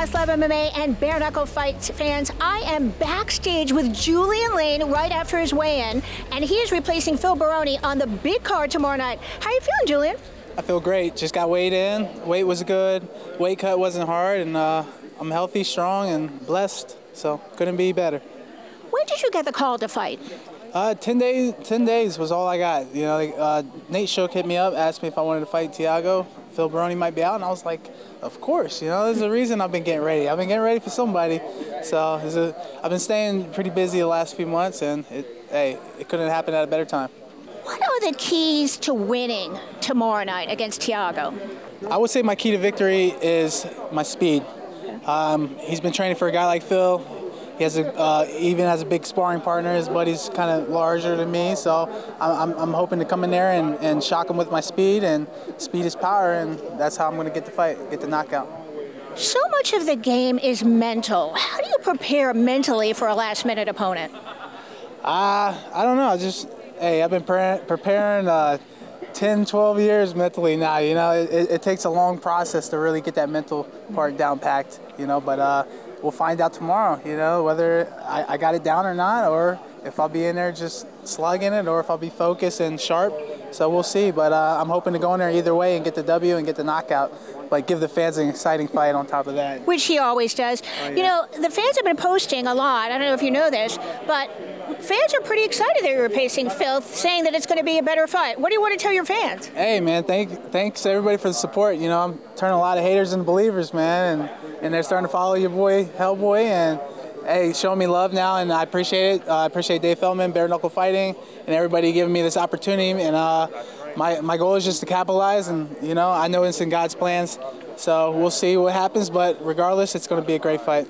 Must Love MMA and Bare Knuckle Fight fans. I am backstage with Julian Lane right after his weigh-in, and he is replacing Phil Baroni on the big card tomorrow night. How are you feeling, Julian? I feel great. Just got weighed in. Weight was good. Weight cut wasn't hard, and uh, I'm healthy, strong, and blessed. So couldn't be better. When did you get the call to fight? Uh, ten days. Ten days was all I got. You know, uh, Nate Shook hit me up, asked me if I wanted to fight Thiago. Phil Baroni might be out, and I was like, of course. You know, there's a reason I've been getting ready. I've been getting ready for somebody. So I've been staying pretty busy the last few months, and it, hey, it couldn't happen at a better time. What are the keys to winning tomorrow night against Thiago? I would say my key to victory is my speed. Um, he's been training for a guy like Phil. He has a, uh, even has a big sparring partner. His buddy's kind of larger than me, so I'm, I'm, hoping to come in there and, and shock him with my speed, and speed is power, and that's how I'm going to get the fight, get the knockout. So much of the game is mental. How do you prepare mentally for a last-minute opponent? Uh, I don't know. I just hey, I've been pre preparing uh, 10, 12 years mentally now. You know, it, it, takes a long process to really get that mental part down packed. You know, but uh, we'll find out tomorrow, you know, whether I, I, got it down or not, or if I'll be in there just slugging it, or if I'll be focused and sharp. So we'll see. But uh, I'm hoping to go in there either way and get the W and get the knockout. But give the fans an exciting fight on top of that. Which he always does. Oh, yeah. You know, the fans have been posting a lot. I don't know if you know this, but fans are pretty excited that you're replacing Phil, saying that it's going to be a better fight. What do you want to tell your fans? Hey, man, thank, thanks everybody for the support. You know, I'm turning a lot of haters into believers, man, and and they're starting to follow your boy Hellboy and hey, showing me love now, and I appreciate it. Uh, I appreciate Dave Feldman, Bare Knuckle Fighting, and everybody giving me this opportunity. And uh, my my goal is just to capitalize, and you know, I know it's in God's plans, so we'll see what happens. But regardless, it's going to be a great fight.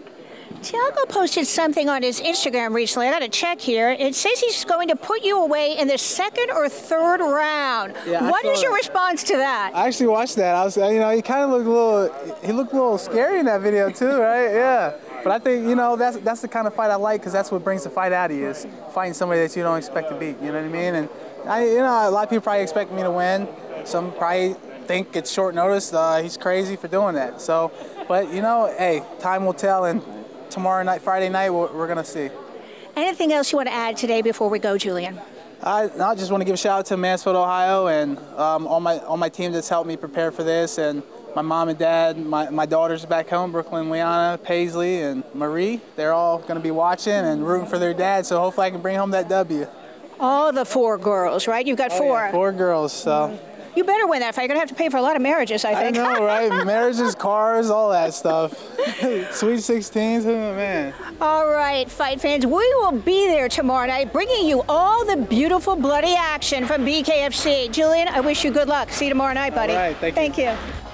Thiago posted something on his Instagram recently. I got to check here. It says he's going to put you away in the second or third round. Yeah, what is your response to that? I actually watched that. I was, you know, he kind of looked a little, he looked a little scary in that video too, right? Yeah. But I think, you know, that's that's the kind of fight I like because that's what brings the fight out of you is fighting somebody that you don't expect to beat. You know what I mean? And I, you know, a lot of people probably expect me to win. Some probably think it's short notice. Uh, he's crazy for doing that. So, but you know, hey, time will tell and tomorrow night, Friday night, we're, we're going to see. Anything else you want to add today before we go, Julian? I, I just want to give a shout out to Mansfield, Ohio, and um, all my all my team that's helped me prepare for this, and my mom and dad, my, my daughters back home, Brooklyn, Liana, Paisley, and Marie. They're all going to be watching and rooting for their dad, so hopefully I can bring home that W. All the four girls, right? You've got oh, four. Yeah, four girls, so. You better win that fight. You're going to have to pay for a lot of marriages, I think. I know, right? marriages, cars, all that stuff. Sweet 16s, oh, man. All right, fight fans, we will be there tomorrow night bringing you all the beautiful bloody action from BKFC. Julian, I wish you good luck. See you tomorrow night, buddy. All right, thank you. Thank you.